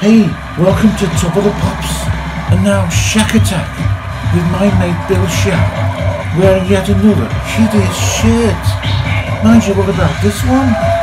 Hey, welcome to Top of the Pops. And now Shakatak with my mate Bill Shack wearing yet another hideous shirt. Mind you, what about this one?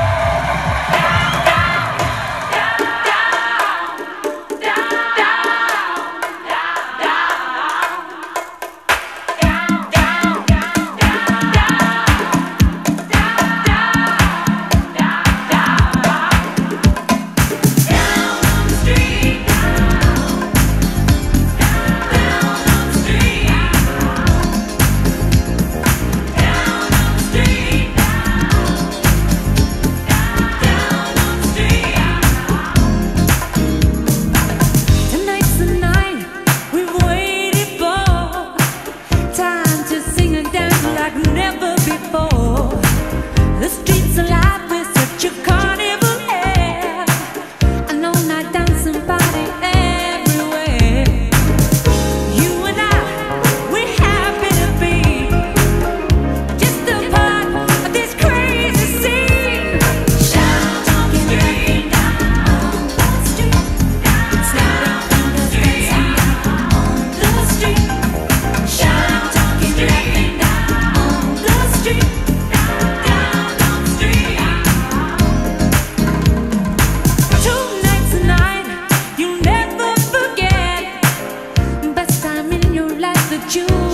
you.